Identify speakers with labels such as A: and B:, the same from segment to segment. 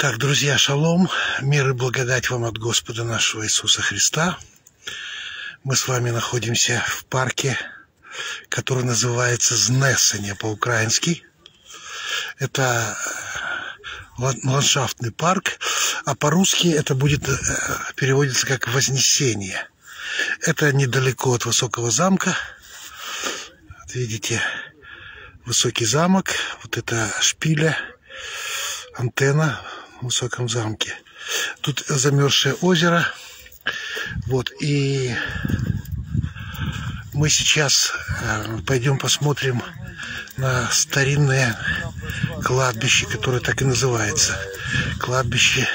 A: Так, друзья, шалом, мир и благодать вам от Господа нашего Иисуса Христа. Мы с вами находимся в парке, который называется Знесение по-украински. Это э, ландшафтный парк, а по-русски это будет э, переводится как Вознесение. Это недалеко от Высокого замка. Вот видите, Высокий замок, вот это шпиля, антенна высоком замке. Тут замерзшее озеро. Вот, и мы сейчас э, пойдем посмотрим на старинное кладбище, которое так и называется. Кладбище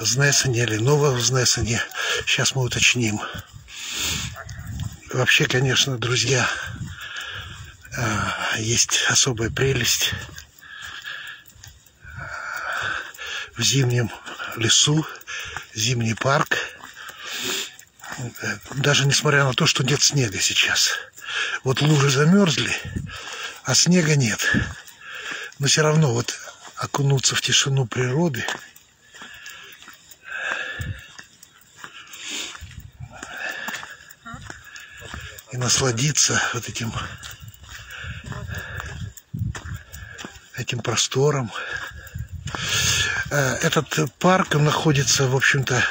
A: Знесения или Нового Знесения. Сейчас мы уточним. Вообще, конечно, друзья, э, есть особая прелесть в зимнем лесу, зимний парк. Даже несмотря на то, что нет снега сейчас. Вот лужи замерзли, а снега нет. Но все равно вот окунуться в тишину природы и насладиться вот этим этим простором. Э, этот парк находится, в общем-то,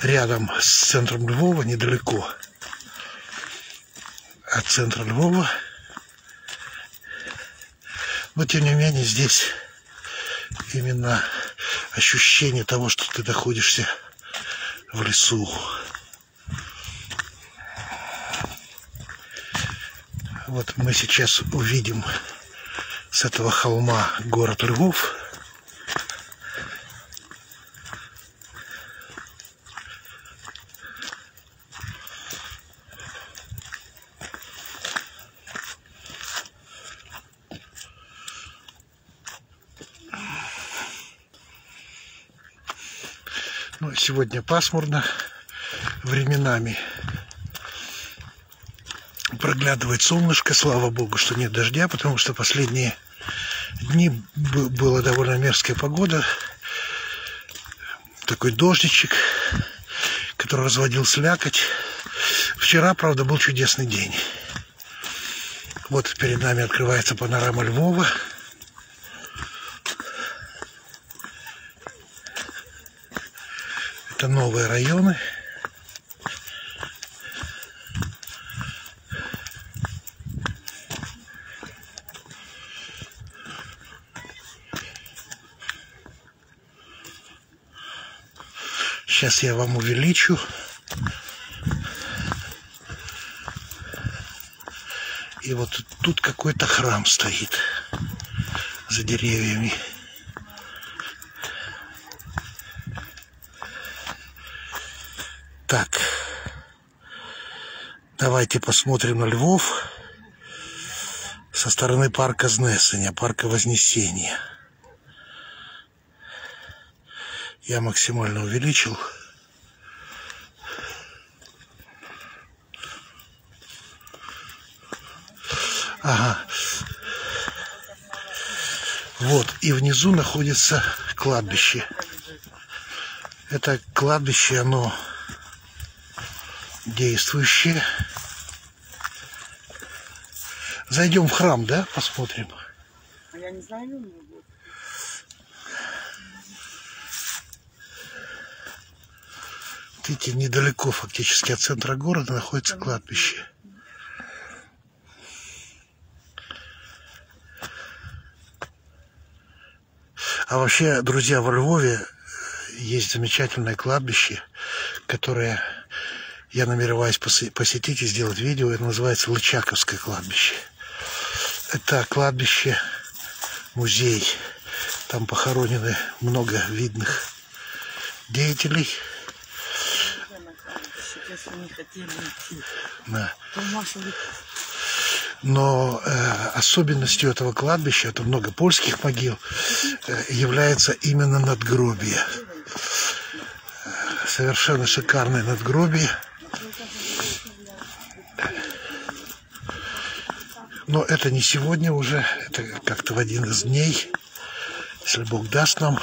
A: рядом с центром Львова, недалеко от центра Львова. Но, тем не менее, здесь именно ощущение того, что ты находишься в лесу. Вот мы сейчас увидим с этого холма город Львов. Ну, сегодня пасмурно временами. Проглядывает солнышко, слава богу, что нет дождя, потому что последние дни была довольно мерзкая погода. Такой дождичек, который разводил слякоть. Вчера, правда, был чудесный день. Вот перед нами открывается панорама Львова. Это новые районы. Сейчас я вам увеличу. И вот тут какой-то храм стоит за деревьями. Так, давайте посмотрим на Львов со стороны парка Знесения, парка Вознесения. Я максимально увеличил. Ага. Вот, и внизу находится кладбище. Это кладбище, оно действующие. Зайдем в храм, да, посмотрим?
B: А я не знаю,
A: Видите, недалеко фактически от центра города находится кладбище. А вообще, друзья, во Львове есть замечательное кладбище, которое я намереваюсь посетить и сделать видео. Это называется Лычаковское кладбище. Это кладбище, музей. Там похоронены много видных деятелей. Да. Но э, особенностью этого кладбища, это много польских могил, э, является именно надгробие. Совершенно шикарное надгробие. Но это не сегодня уже, это как-то в один из дней если Бог даст нам.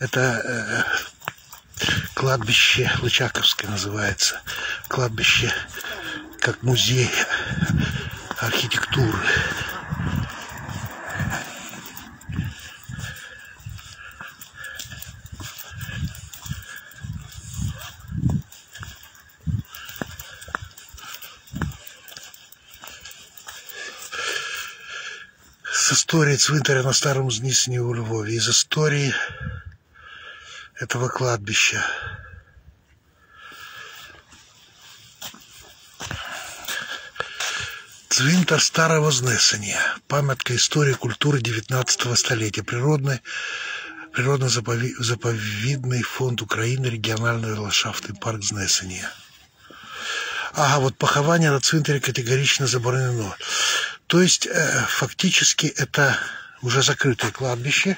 A: Это э, кладбище Лычаковское называется. Кладбище как музей архитектуры. С истории цвинтаря на Старом Знисне у Львове, из истории этого кладбища. Цвинтар старого знесения. Памятка истории культуры 19 столетия. Природный, природно-заповедный фонд Украины, региональный ландшафтный парк Знесения. Ага, вот похование на цвинтаре категорично заборонено. То есть, э, фактически, это уже закрытое кладбище.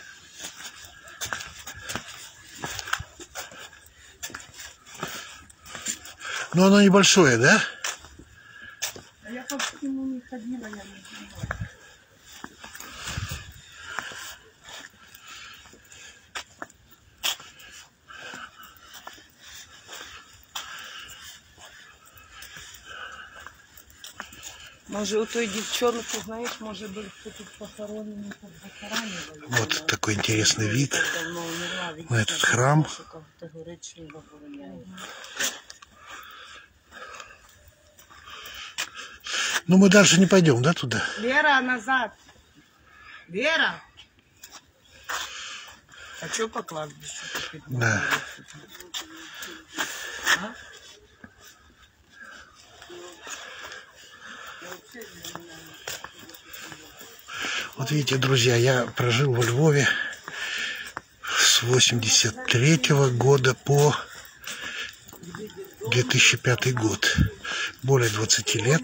A: Но оно небольшое, да?
B: А я по нему не ходила, я не Може, у той дівчонки, знаєш, може бути тут похоронені, тут захоронювали.
A: Вот такой интересный вид.
B: Давно умерла, від
A: на этот храм.
B: Категорично забороняє.
A: Ну, мы дальше не пойдем, да, туда?
B: Вера, назад. Вера. А что по кладбищу?
A: Да.
B: А?
A: Вот видите, друзья, я прожил во Львове с 83 года по 2005 год. Более 20 лет.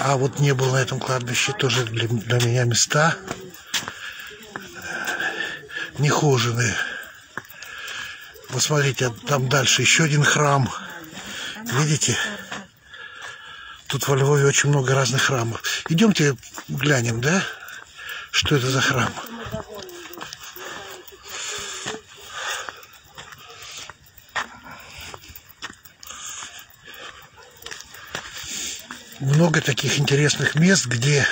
A: А вот не был на этом кладбище тоже для, для меня места нехоженные. Вот смотрите, там дальше еще один храм. Видите? Тут во Львове очень много разных храмов. Идемте глянем, да? Что это за храм? Много таких интересных мест, где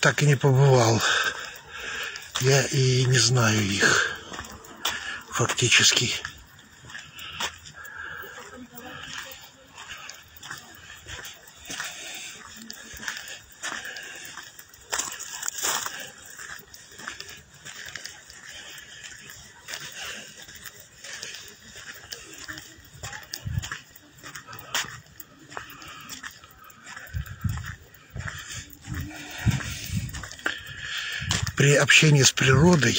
A: так и не побывал. Я и не знаю их фактически. При общении с природой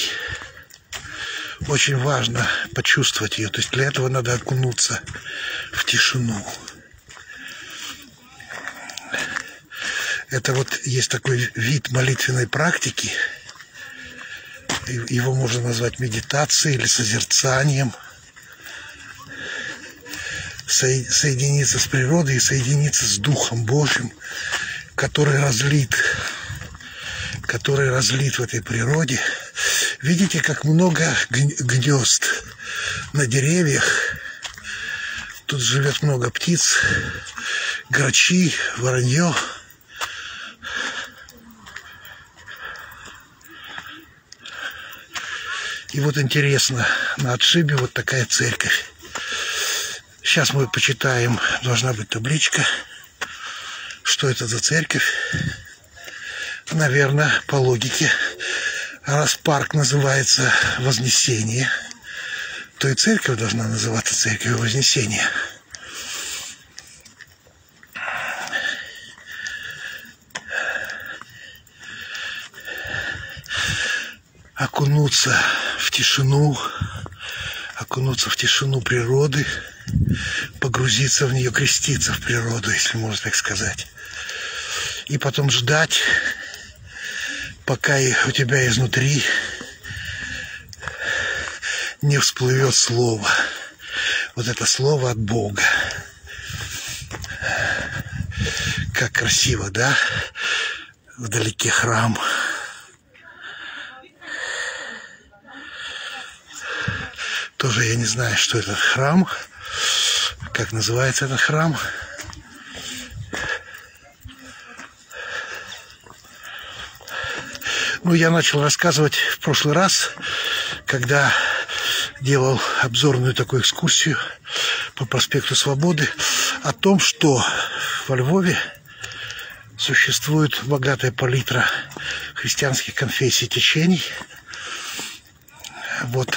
A: очень важно почувствовать ее. То есть для этого надо окунуться в тишину. Это вот есть такой вид молитвенной практики. Его можно назвать медитацией или созерцанием. Соединиться с природой и соединиться с Духом Божьим, который разлит который разлит в этой природе. Видите, как много гнезд на деревьях. Тут живет много птиц, грачи, воронье. И вот интересно, на отшибе вот такая церковь. Сейчас мы почитаем, должна быть табличка, что это за церковь наверное, по логике, раз парк называется Вознесение, то и церковь должна называться Церковью Вознесения. Окунуться в тишину, окунуться в тишину природы, погрузиться в нее, креститься в природу, если можно так сказать. И потом ждать пока у тебя изнутри не всплывет слово. Вот это слово от Бога. Как красиво, да? Вдалеке храм. Тоже я не знаю, что этот храм. Как называется этот храм. Ну, я начал рассказывать в прошлый раз, когда делал обзорную такую экскурсию по проспекту Свободы, о том, что во Львове существует богатая палитра христианских конфессий течений. Вот.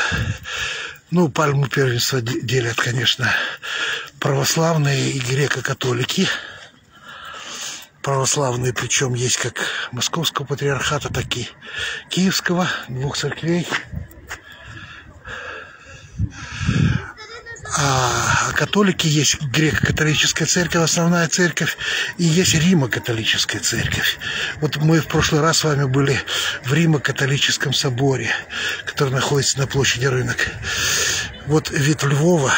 A: Ну, пальму первенства делят, конечно, православные и греко-католики – православные, причем есть как Московского патриархата, так и Киевского, двух церквей. А католики есть греко-католическая церковь, основная церковь, и есть Римо-католическая церковь. Вот мы в прошлый раз с вами были в Римо-католическом соборе, который находится на площади Рынок. Вот вид Львова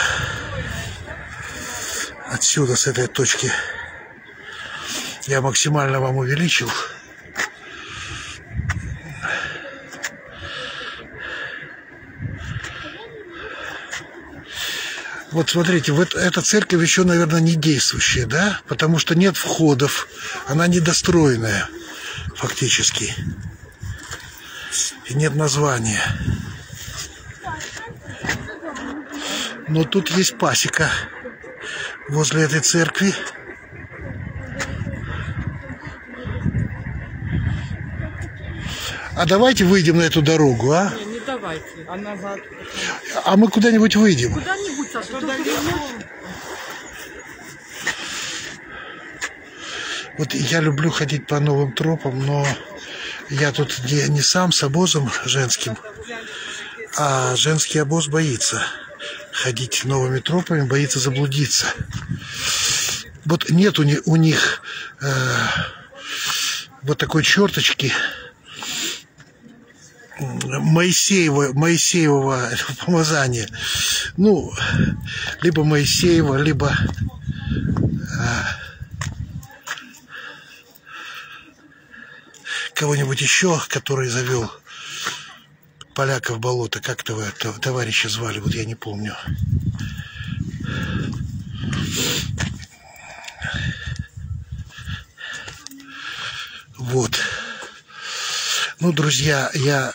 A: отсюда, с этой точки я максимально вам увеличил. Вот смотрите, вот эта церковь еще, наверное, не действующая, да? Потому что нет входов, она недостроенная фактически. И нет названия. Но тут есть пасека возле этой церкви. А давайте выйдем на эту дорогу, а?
B: Не, не давайте, а назад.
A: А мы куда-нибудь выйдем.
B: Куда-нибудь, Саша, только
A: Вот я люблю ходить по новым тропам, но я тут не, не сам с обозом женским, а женский обоз боится ходить новыми тропами, боится заблудиться. Вот нет у, них, у них э, вот такой черточки, Моисеева, Моисеевого помазания. Ну, либо Моисеева, либо а, кого-нибудь еще, который завел поляка в болото. Как того товарища звали, вот я не помню. Вот. Ну, друзья, я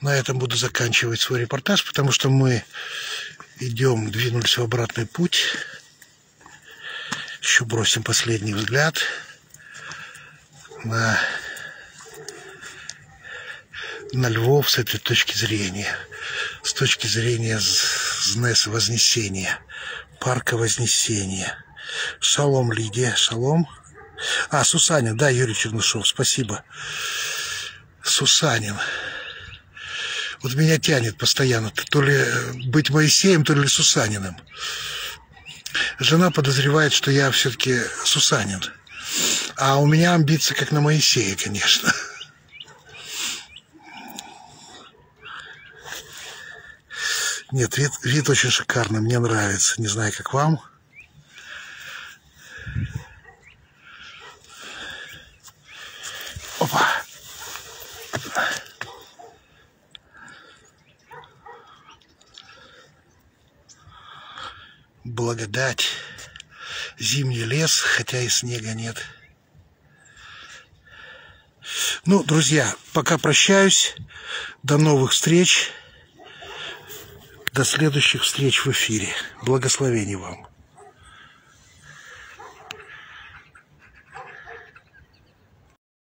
A: на этом буду заканчивать свой репортаж, потому что мы идем, двинулись в обратный путь. Еще бросим последний взгляд на, на Львов с этой точки зрения. С точки зрения ЗНЕС Вознесения, парка Вознесения. Шалом, Лидия, шалом. А, Сусанин, да, Юрий Чернышов, спасибо. Сусанин. Вот меня тянет постоянно, то ли быть Моисеем, то ли Сусаниным. Жена подозревает, что я все-таки Сусанин. А у меня амбиции как на Моисея, конечно. Нет, вид, вид очень шикарный, мне нравится. Не знаю, как вам. Опа. Благодать. Зимний лес, хотя и снега нет. Ну, друзья, пока прощаюсь. До новых встреч. До следующих встреч в эфире. Благословений вам.